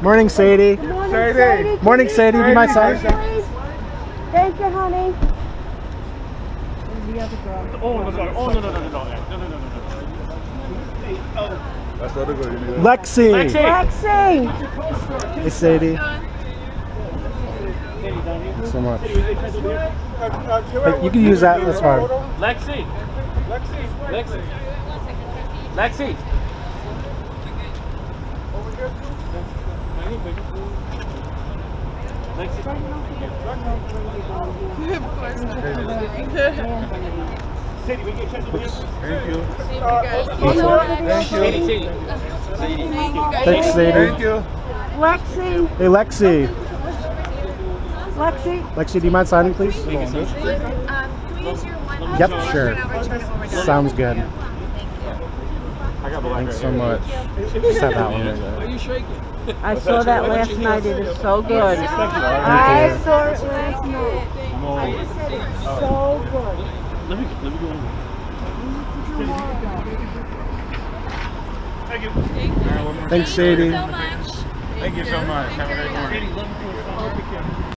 Morning, Sadie. Morning, Sadie. Sadie. Morning, Can Sadie. Do you mind Sadie, signing? please? Thank you, honey. The other girl. Oh, no, no, oh, no, no, no, no, no, no, no, no, no, no. That's the other girl. You need Lexi. Lexi. Lexi. Hey, Sadie. Thanks so much. Hey, you can use that. That's fine. Lexi. Lexi. Lexi. Lexi. Sadie, we get a chance to Thank you. Thank Sadie, you. Sadie. Thanks, Thank you. Lexi. Hey, Lexi. Lexi. Lexi, do you mind signing, please? Um, can your one? Yep, sure. over, turn it over, done. Sounds good. Thank you. I got the Thanks so much. Just have that one right there. I saw that last night. It is so good. I saw it last night. I just said it's so good. Let me, let me go over. Thank you. Thanks, Sadie. so much. Thank you so much. Have a great morning.